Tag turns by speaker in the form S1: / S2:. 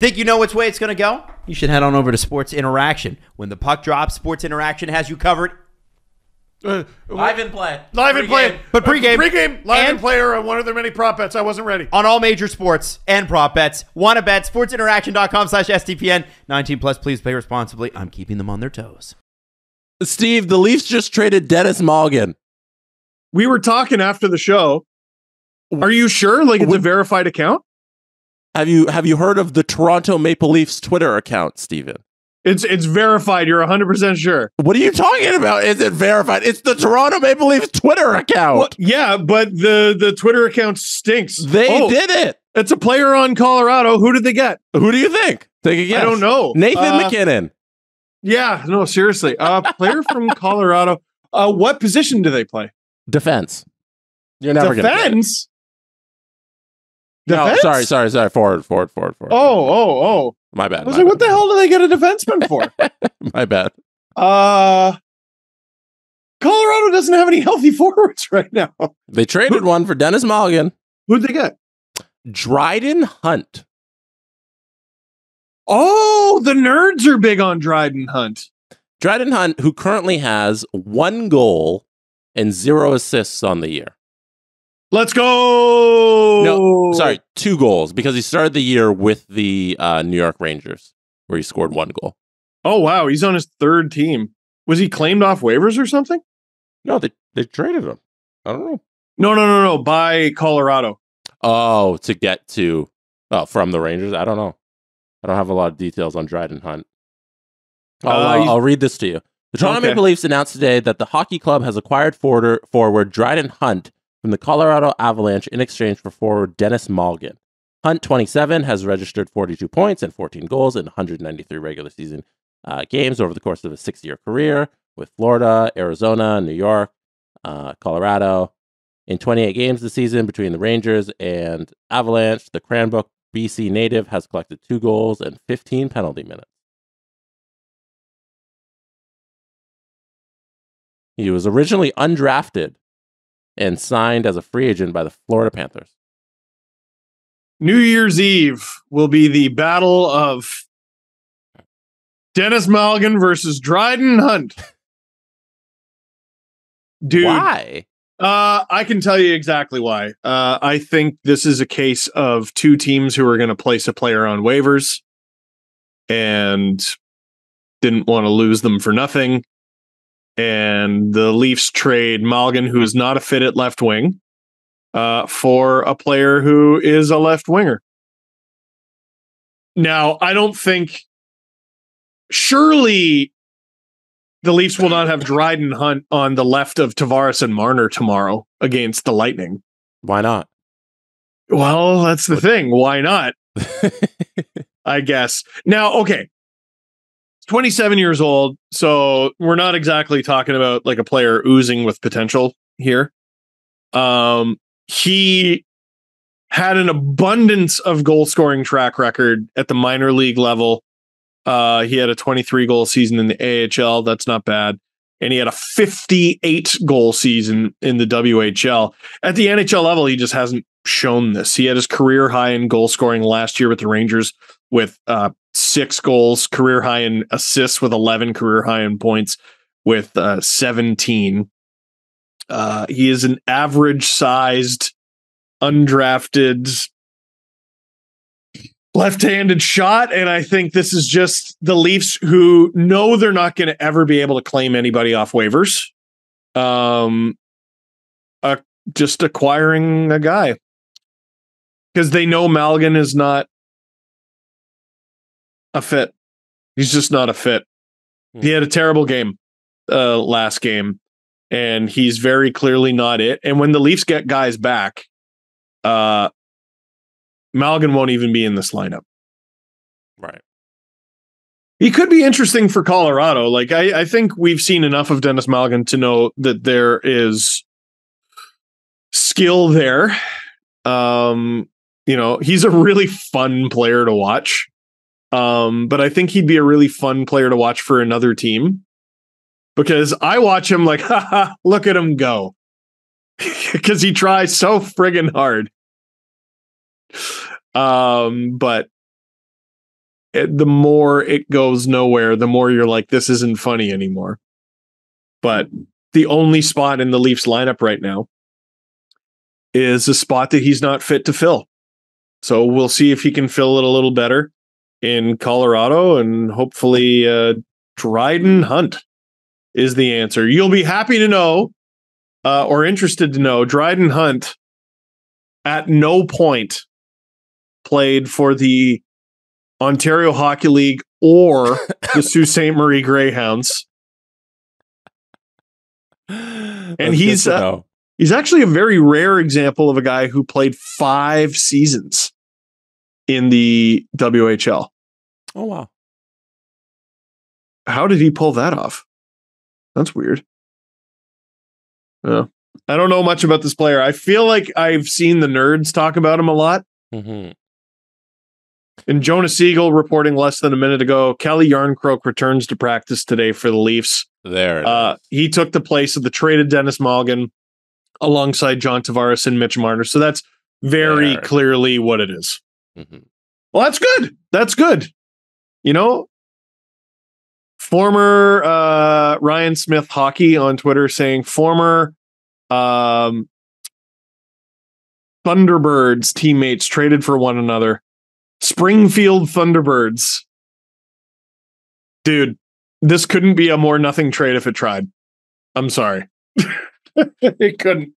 S1: Think you know which way it's going to go? You should head on over to Sports Interaction. When the puck drops, Sports Interaction has you covered
S2: Uh,
S1: live in play.
S2: live and play,
S1: But pregame.
S2: uh, pregame, live and,
S1: And-
S2: play are one of their many prop bets. I wasn't ready.
S1: on all major sports and prop bets. Want to bet? SportsInteraction.com slash SDPN. 19 plus, please play responsibly. I'm keeping them on their toes.
S3: Steve, the Leafs just traded Denis Malgin.
S2: We were talking after the show. Are you sure? Like it's a verified account?
S3: Have you have you heard of the Toronto Maple Leafs Twitter account, Steven?
S2: It's it's verified. You're 100 percent sure.
S3: What are you talking about? Is it verified? It's the Toronto Maple Leafs Twitter account.
S2: Well, yeah, but the the Twitter account stinks.
S3: They
S2: Oh,
S3: did it.
S2: It's a player on Colorado. Who did they get?
S3: Who do you think? Take a guess.
S2: I don't know.
S3: Nathan
S2: Uh,
S3: MacKinnon.
S2: Yeah, no, seriously. Uh, player from Colorado. Uh, what position do they play?
S3: Defense. You're never it.
S2: Defense.
S3: No, sorry, sorry, sorry. Forward, forward, forward, forward.
S2: Oh, oh, oh.
S3: my bad.
S2: I was like, what the hell do they get a defenseman for?
S3: My bad.
S2: uh Colorado doesn't have any healthy forwards right now.
S3: They traded one for Denis Malgin.
S2: Who'd they get?
S3: Dryden Hunt.
S2: Oh, the nerds are big on Dryden Hunt.
S3: Dryden Hunt, who currently has one goal and zero assists on the year.
S2: Let's go.
S3: No, sorry, two goals because he started the year with the uh, New York Rangers, where he scored one goal.
S2: Oh wow, he's on his third team. Was he claimed off waivers or something?
S3: No, they they traded him. I don't know.
S2: No, no, no, no. By Colorado.
S3: Oh, to get to oh from the Rangers. I don't know. I don't have a lot of details on Dryden Hunt. I'll,
S2: Uh,
S3: I'll, I'll read this to you. The Toronto
S2: Okay.
S3: Maple Leafs announced today that the hockey club has acquired forward, forward Dryden Hunt from the Colorado Avalanche in exchange for forward Denis Malgin. Hunt, 27, has registered 42 points and 14 goals in 193 regular season uh, games over the course of a six year career with Florida, Arizona, New York, uh, Colorado. In 28 games this season between the Rangers and Avalanche, the Cranbrook BC native has collected two goals and 15 penalty minutes. He was originally undrafted and signed as a free agent by the Florida Panthers.
S2: New Year's Eve will be the battle of Denis Malgin versus Dryden Hunt. Dude,
S3: Why?
S2: Uh, I can tell you exactly why. Uh, I think this is a case of two teams who are going to place a player on waivers and didn't want to lose them for nothing. And the Leafs trade Malgin, who is not a fit at left wing, uh, for a player who is a left winger. Now, I don't think. Surely the Leafs will not have Dryden Hunt on the left of Tavares and Marner tomorrow against the Lightning.
S3: Why not?
S2: Well, that's the thing. Why not? I guess. Now, okay. 27 years old. So we're not exactly talking about like a player oozing with potential here. Um, he had an abundance of goal scoring track record at the minor league level. Uh, he had a 23 goal season in the AHL. That's not bad. And he had a 58 goal season in the WHL. At the NHL level, he just hasn't shown this. He had his career high in goal scoring last year with the Rangers with uh, six goals, career high in assists with 11, career high in points with uh, 17. Uh, he is an average sized, undrafted, left handed shot. And I think this is just the Leafs who know they're not going to ever be able to claim anybody off waivers. Um, uh, just acquiring a guy because they know Malgin is not a fit. He's just not a fit. He had a terrible game uh, last game, and he's very clearly not it. And when the Leafs get guys back, uh, Malgin won't even be in this lineup.
S3: right.
S2: He could be interesting for Colorado. Like I, I think we've seen enough of Denis Malgin to know that there is skill there. Um, you know, he's a really fun player to watch. Um, but I think he'd be a really fun player to watch for another team because I watch him like, haha, look at him go. Because he tries so friggin' hard. Um, but it, the more it goes nowhere, the more you're like, this isn't funny anymore. But the only spot in the Leafs lineup right now is a spot that he's not fit to fill. So we'll see if he can fill it a little better in Colorado and hopefully uh, Dryden Hunt is the answer. You'll be happy to know uh, or interested to know Dryden Hunt at no point played for the Ontario Hockey League or the Sault Ste. Marie Greyhounds.
S3: and
S2: he's, uh, He's actually a very rare example of a guy who played five seasons in the WHL.
S3: oh wow.
S2: How did he pull that off? That's weird. I don't know much about this player. I feel like I've seen the nerds talk about him a lot.
S3: hmm
S2: And Jonas Siegel reporting less than a minute ago, Calle Järnkrok returns to practice today for the Leafs.
S3: There.
S2: Uh, he took the place of the traded Denis Malgin alongside John Tavares and Mitch Marner. So that's very clearly what it is.
S3: Mhm.
S2: Well, that's good. That's good. You know, former uh, Ryan Smith hockey on Twitter saying former um, Thunderbirds teammates traded for one another. Springfield Thunderbirds. Dude, this couldn't be a more nothing trade if it tried. I'm sorry. it couldn't.